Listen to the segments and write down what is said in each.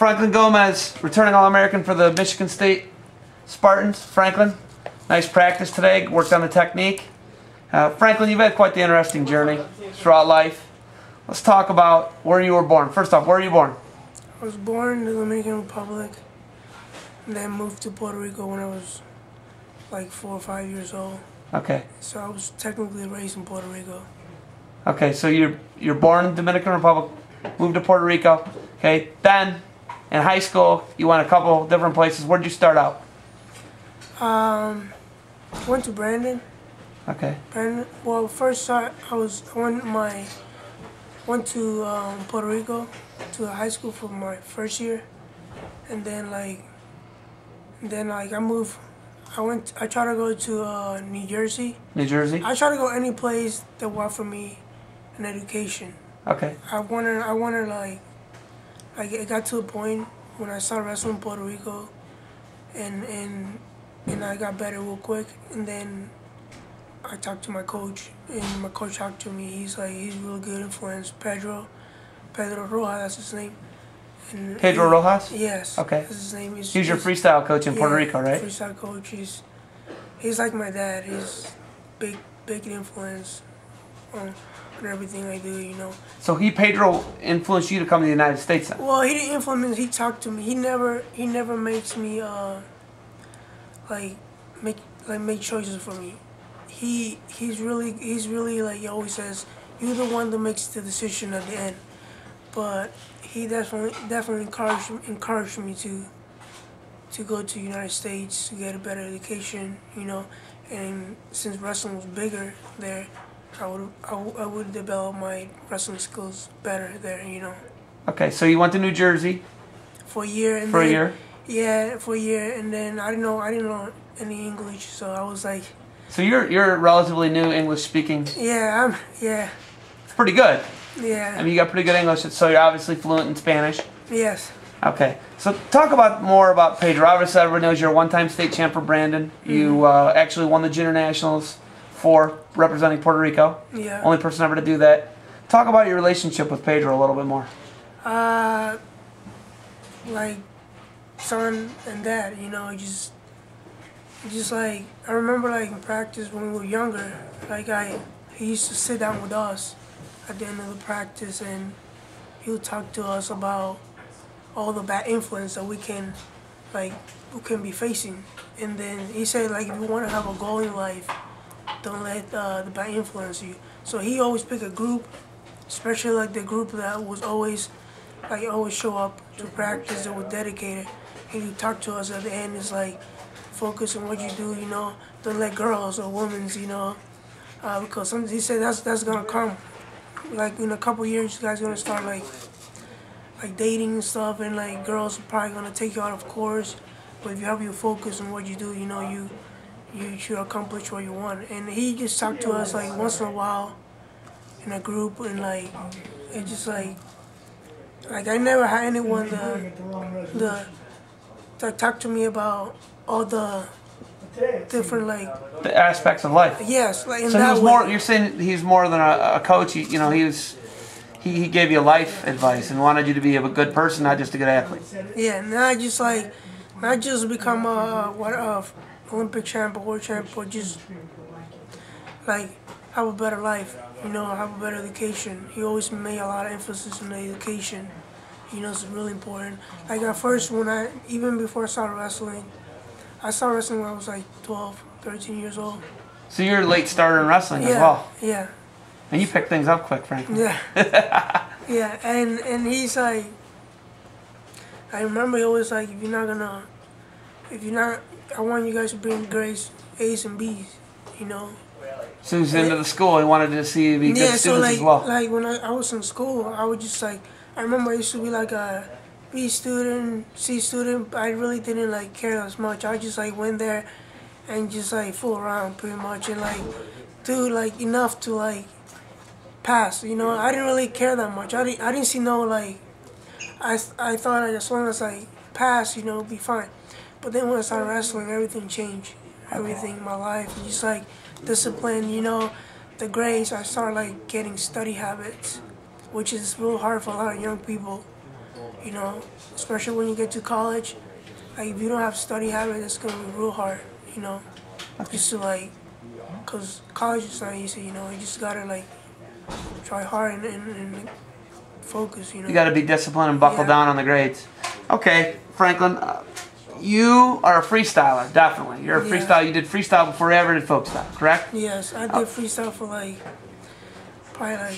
Franklin Gomez, returning All-American for the Michigan State Spartans. Franklin, nice practice today. Worked on the technique. Uh, Franklin, you've had quite the interesting journey throughout life. Let's talk about where you were born. First off, where are you born? I was born in the Dominican Republic, and then moved to Puerto Rico when I was like four or five years old. Okay. So I was technically raised in Puerto Rico. Okay, so you're you're born in the Dominican Republic, moved to Puerto Rico. Okay, then in high school you went a couple different places. Where did you start out? Um, went to Brandon. Okay. Brandon. Well, first I, I was I went my went to um, Puerto Rico to high school for my first year, and then like then like I moved. I went. I tried to go to uh, New Jersey. New Jersey. I try to go any place that offer me an education. Okay. I wanted. I wanted like like it got to a point when I started wrestling in Puerto Rico, and and and I got better real quick. And then I talked to my coach, and my coach talked to me. He's like, he's really good influence. Pedro, Pedro Rojas, that's his name. And Pedro he- Rojas? Yes. Okay. That's his name. He's, He was your freestyle coach in Puerto Rico, right? Freestyle coach. He's he's like my dad. He's big big influence on, on everything I do. You know. So he Pedro influenced you to come to the United States then. Well, he didn't influence. He talked to me. He never he never makes me uh like make like make choices for me. He he's really he's really like he always says you're the one that makes the decision at the end. But he definitely definitely encouraged encouraged me to to go to the United States to get a better education. You know, and since wrestling was bigger there. I would, I would I would develop my wrestling skills better there, you know. Okay, so you went to New Jersey for a year and for a year. Yeah, for a year, and then I didn't know I didn't know any English, so I was like, So you're you're relatively new English speaking. yeah, I'm yeah, It's pretty good. yeah, I mean, you got pretty good English, so you're obviously fluent in Spanish. yes, Okay, so talk about more about Pedro. Obviously, everyone knows you're a one-time state champ for Brandon. You Mm-hmm. uh, actually won the junior nationals for representing Puerto Rico. yeah. Only person ever to do that. Talk about your relationship with Pedro a little bit more. Uh, like son and dad, you know, just just like I remember like in practice when we were younger, like I he used to sit down with us at the end of the practice and he would talk to us about all the bad influence that we can like we can be facing. And then he said like if you want to have a goal in life, don't let uh, the bad influence you. So he always pick a group, especially like the group that was always like always show up to practice that were dedicated. And he talk to us at the end. It's like focus on what you do. You know, don't let girls or women's. You know, uh, because some, he said that's that's gonna come. Like in a couple years, you guys gonna start like like dating and stuff, and like girls are probably gonna take you out of course. But if you have your focus on what you do, you know you you should accomplish what you want. And he just talked to us like once in a while in a group, and like it just like like I never had anyone the the that talk to me about all the different like The aspects of life. yes like in So he that was way. more. You're saying he's more than a, a coach. He, you know, he was. He, he gave you life advice and wanted you to be a good person, not just a good athlete. Yeah, not just like, not just become a what Olympic champ or world champ, but just like have a better life. You know, have a better education. He always made a lot of emphasis on the education. You know, it's really important. Like at first, when I even before I started wrestling, I started wrestling when I was like 12, 13 years old. So you're a late starter in wrestling Yeah, as well, yeah. and you pick things up quick, Franklin. Yeah. yeah, and and he's like, I remember he always like, if you're not gonna, if you're not, I want you guys to bring grades A's and B's, you know. So he was into the school. He wanted to see you be good yeah, students so like, as well. like when I, I was in school, I would just like, I remember I used to be like a B student, C student. But I really didn't like care as much. I just like went there and just like fool around pretty much and like do like enough to like pass. You know, I didn't really care that much. I didn't I didn't see no like I I thought as long as I pass, you know, be fine. But then when I started wrestling, everything changed. Everything, my life, just like discipline, you know, the grades. I started like getting study habits, which is real hard for a lot of young people. You know, especially when you get to college, like if you don't have study habits, it's gonna be real hard. You know, just to like, cause college is not easy. You know, you just gotta like try hard and, and, and focus. You know. You got to be disciplined and buckle Yeah. down on the grades. Okay, Franklin, uh, you are a freestyler, definitely. You're a Yeah. freestyle. You did freestyle before you ever did folk style, correct? Yes, I did oh. freestyle for like probably like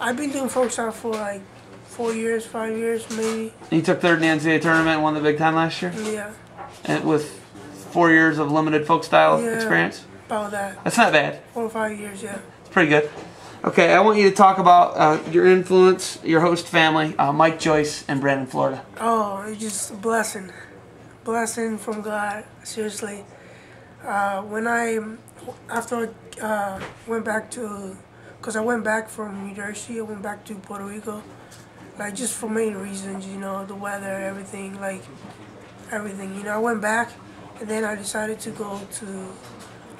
I've been doing folk style for like four years, five years maybe. You took third in the NCAA tournament and won the Big Ten last year, Yeah, and with four years of limited folk style Yeah. experience. about that. That's not bad. Four or five years, yeah. It's pretty good. Okay, I want you to talk about uh, your influence, your host family, uh, Mike Joyce and Brandon, Florida. Oh, it's just a blessing. Blessing from God, seriously. Uh, when I, after I uh, went back to, because I went back from New Jersey, I went back to Puerto Rico, like just for many reasons, you know, the weather, everything, like everything. You know, I went back and then I decided to go to,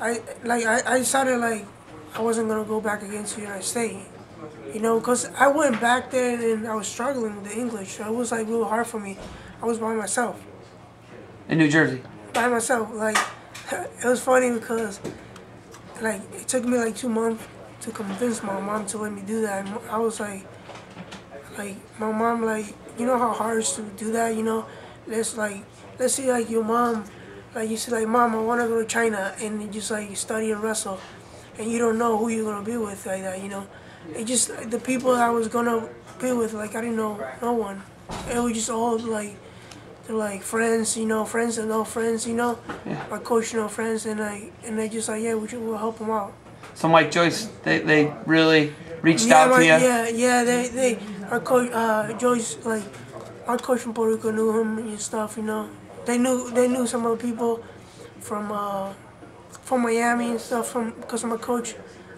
I, like, I, I decided, like, I wasn't going to go back again to the United States. You know, because I went back there and I was struggling with the English. So it was like real hard for me. I was by myself. In New Jersey. By myself. Like, it was funny because, like, it took me like two months to convince my mom to let me do that. And I was like, like, my mom, like, you know how hard it is to do that, you know? Let's, like, let's say, like, your mom, like, you say, like, mom, I want to go to China and just, like, study and wrestle. And you don't know who you're going to be with like that, you know? It just, the people I was going to be with, like, I didn't know no one. It was just all, like, they're like friends, you know, friends and know friends, you know. Yeah. My coach you know friends, and I and they just like, yeah, we should we'll help them out. So Mike Joyce, they, they really reached yeah, out my, to you. yeah, yeah. They they our coach uh, Joyce like our coach from Puerto Rico knew him and stuff, you know. They knew they knew some of the people from uh, from Miami and stuff from because my coach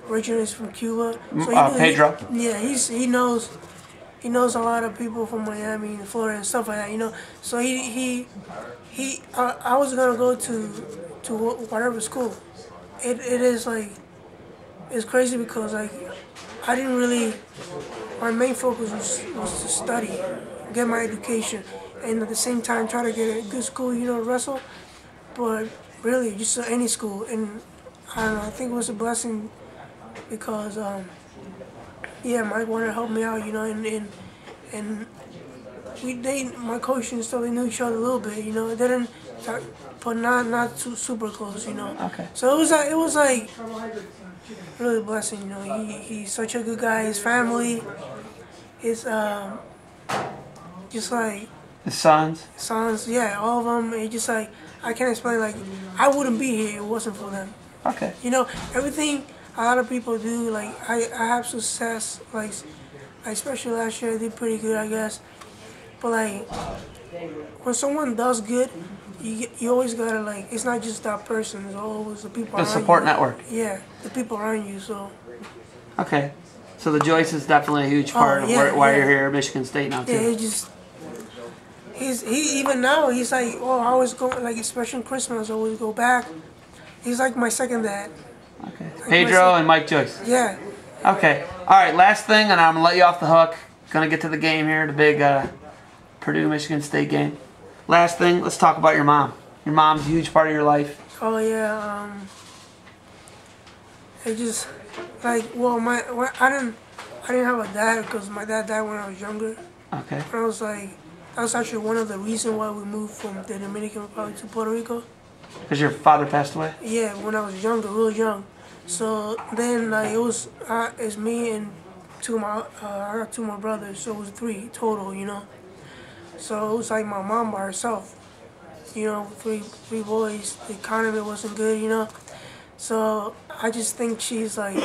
originally is from Cuba. he uh, Pedro? He, yeah, he's he knows he knows a lot of people from Miami and Florida and stuff like that, you know. So he he he uh, I was gonna go to to whatever school. It it is like it's crazy because like I didn't really my main focus was, was to study, get my education, and at the same time try to get a good school, you know, wrestle. But really, just any school, and I don't know. I think it was a blessing because um, yeah, Mike wanted to help me out, you know, and and and we they my coach and stuff they knew each other a little bit, you know. They didn't, but not not too super close, you know. Okay. So it was like it was like really a blessing, you know. He he's such a good guy. His family, his um, just like His sons. sons, yeah, all of them. It just like I can't explain. Like I wouldn't be here if it wasn't for them. Okay. You know, everything a lot of people do, like I, I have success, like, like especially last year I did pretty good, I guess. But like, when someone does good, you you always gotta like, it's not just that person, it's always the people around The support you. network. Yeah, the people around you. So Okay. So the Joyce is definitely a huge part Oh, of yeah, where, why yeah. you're here at Michigan State now too. yeah, he just. He's he even now he's like oh I always go like especially Christmas I always go back. He's like my second dad. Okay. Pedro and Mike Joyce. Yeah. Okay. All right. Last thing, and I'm gonna let you off the hook. Gonna get to the game here, the big uh, Purdue Michigan State game. Last thing, let's talk about your mom. Your mom's a huge part of your life. Oh yeah, um, it just like well, my when I didn't I didn't have a dad because my dad died when I was younger. Okay. And I was like, that was actually one of the reasons why we moved from the Dominican Republic to Puerto Rico. Because your father passed away. Yeah, when I was younger, real young. So then like it was uh, it's me and two of my uh, I got two more brothers, so it was three total, you know. So it was like my mom by herself, you know, three three boys. The economy wasn't good, you know. So I just think she's like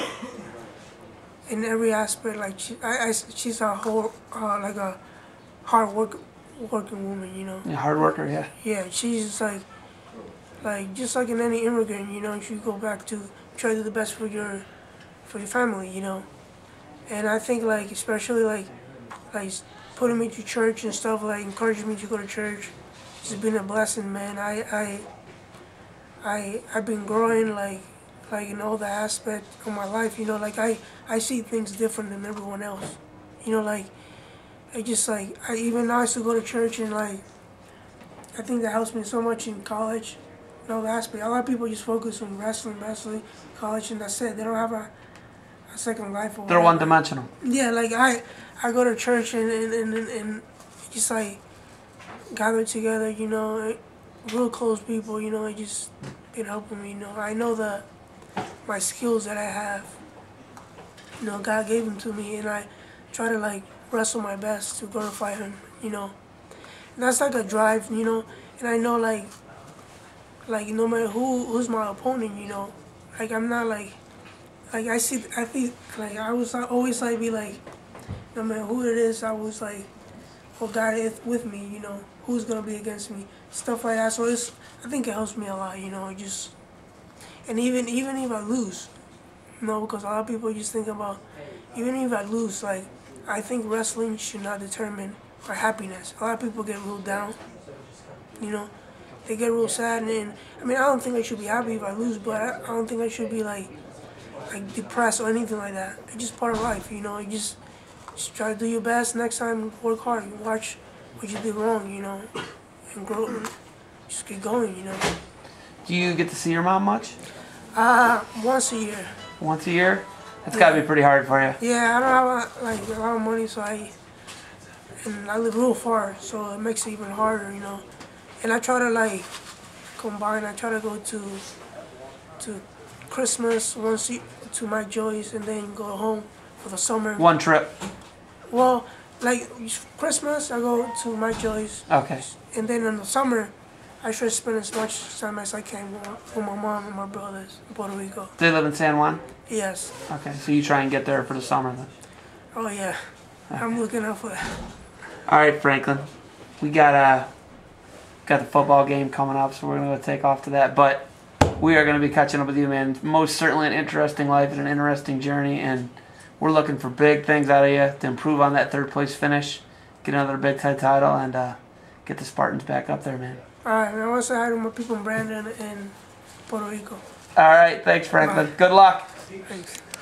in every aspect, like she, I, I she's a whole uh, like a hard work working woman, you know. Yeah, hard worker. Yeah. Yeah, she's just like, like just like in any immigrant, you know, you go back to try to do the best for your, for your family, you know. And I think like especially like, like putting me to church and stuff like encouraging me to go to church, it's been a blessing, man. I I. I I've been growing like, like in all the aspect of my life, you know. Like I I see things different than everyone else, you know. Like I just like I even now I used to go to church and like I think that helps me so much in college. You know, the aspect. A lot of people just focus on wrestling, wrestling, college, and that's it. They don't have a, a second life. Or They're one dimensional. Yeah, like I, I go to church and and, and, and, just like gather together, you know, real close people, you know, it just been helping me, you know. I know the my skills that I have, you know, God gave them to me, and I try to like wrestle my best to glorify Him, you know. And that's like a drive, you know, and I know like, like no matter who who's my opponent, you know, like I'm not like, like I see, I think like I was always like be like no matter who it is, I was like, oh God is with me, you know, who's gonna be against me, stuff like that. So it's, I think it helps me a lot, you know, just, and even even if I lose, you know, because a lot of people just think about, even if I lose, like, I think wrestling should not determine our happiness. A lot of people get real down, you know, they get real sad, and, and I mean, I don't think I should be happy if I lose, but I, I don't think I should be like, like depressed or anything like that. It's just part of life, you know. You just just try to do your best. Next time, work hard. Watch what you did wrong, you know, and grow. And just keep going, you know. Do you get to see your mom much? Uh, once a year. Once a year? That's got to be pretty hard for you. Yeah, I don't have a, like a lot of money, so I and I live real far, so it makes it even harder, you know. And I try to like combine. I try to go to to Christmas once to my joys, and then go home for the summer. One trip. Well, like Christmas, I go to my joys, Okay. and then in the summer, I try to spend as much time as I can with, with my mom and my brothers in Puerto Rico. They live in San Juan? Yes. Okay, so you try and get there for the summer then. Oh yeah. I'm looking out for that. All right, Franklin. We got uh got the football game coming up, so we're gonna go take off to that. But we are gonna be catching up with you, man. Most certainly an interesting life and an interesting journey, and we're looking for big things out of you to improve on that third place finish, get another Big Ten title, and uh, get the Spartans back up there, man. All right, and I want to say hi to my people in Brandon and Puerto Rico. All right, thanks, Franklin. Good luck. Thanks.